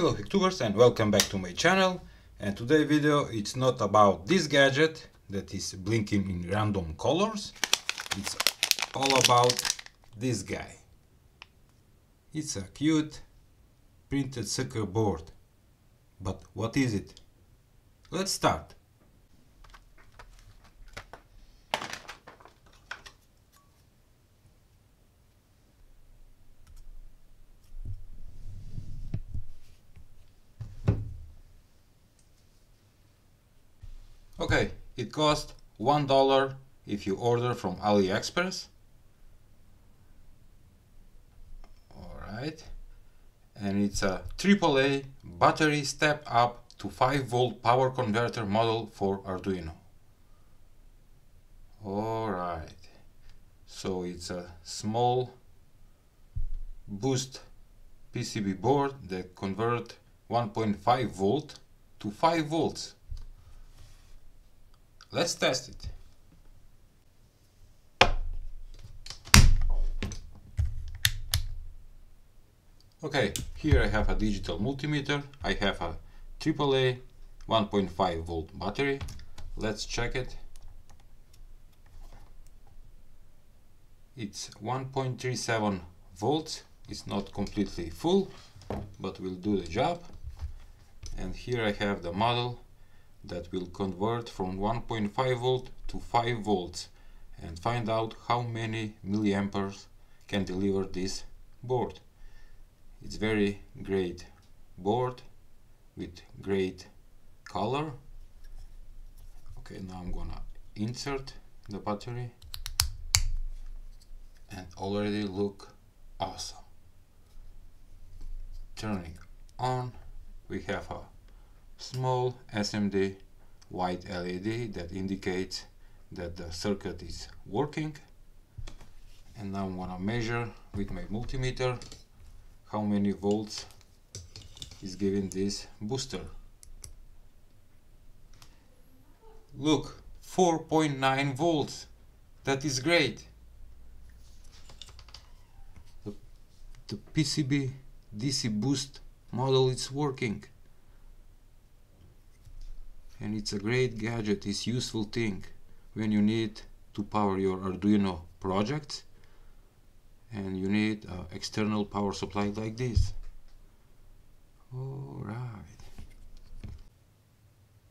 Hello Hacktubers and welcome back to my channel. And today video it's not about this gadget that is blinking in random colors. It's all about this guy. It's a cute printed circuit board. But what is it? Let's start Okay, it costs one dollar if you order from AliExpress. Alright, and it's a AAA battery step up to 5 volt power converter model for Arduino. Alright, so it's a small boost PCB board that convert 1.5 volt to 5 volts Let's test it. Okay, here I have a digital multimeter. I have a AAA 1.5 volt battery. Let's check it. It's 1.37 volts. It's not completely full, but will do the job. And here I have the model that will convert from 1.5 volt to 5 volts and find out how many milliamperes can deliver this board. It's very great board with great color. Okay, now I'm gonna insert the battery and already look awesome. Turning on, we have a small SMD white LED that indicates that the circuit is working. And now I'm gonna measure with my multimeter how many volts is giving this booster. Look 4.9 volts. That is great. The, the PCB DC boost model is working and it's a great gadget it's useful thing when you need to power your Arduino project and you need an external power supply like this. Alright.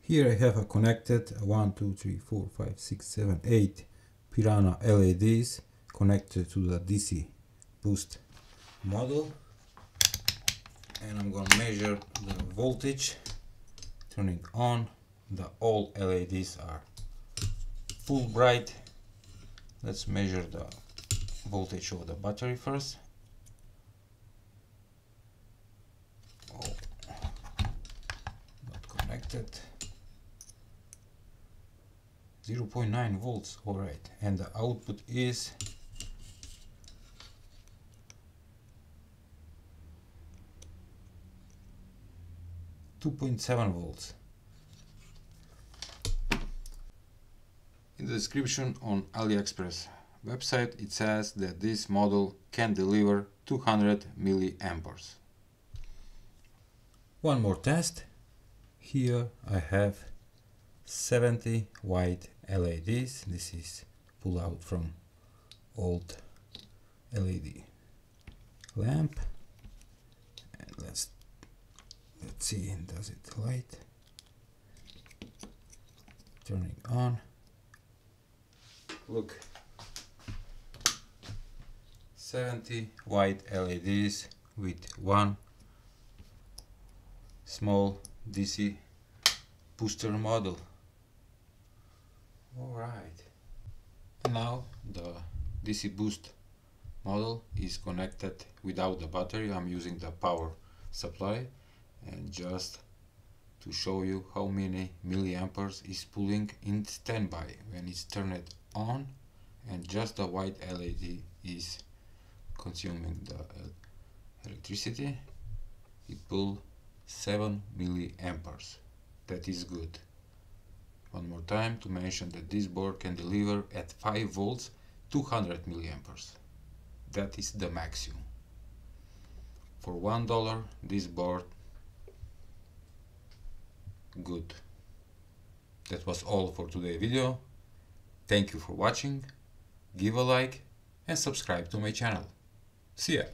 Here I have a connected 1 2 3 4 5 6 7 8 Piranha LEDs connected to the DC boost model. And I'm gonna measure the voltage turning on the all LEDs are full bright. Let's measure the voltage of the battery first. Oh, not connected. 0.9 volts alright and the output is Two point seven volts. The description on AliExpress website it says that this model can deliver 200 milliamperes. One more test. Here I have 70 white LEDs. This is pull out from old LED lamp. And let's let's see does it light. Turning on look. 70 white LEDs with one small DC booster model. Alright. Now the DC boost model is connected without the battery. I'm using the power supply and just to show you how many milliamperes is pulling in standby when it's turned on and just the white LED is consuming the electricity it pull 7 milliamperes. That is good. One more time to mention that this board can deliver at 5 volts 200 milliamperes. That is the maximum. For one dollar this board good. That was all for today video thank you for watching. Give a like and subscribe to my channel. See ya